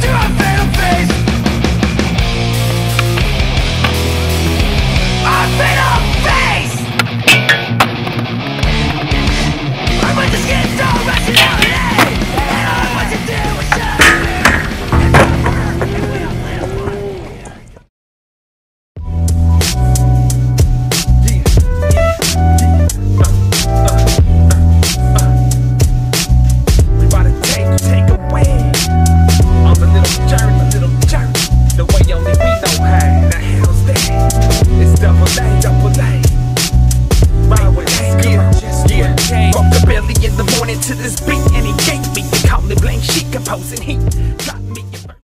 Do a face decomposing heat. Drop me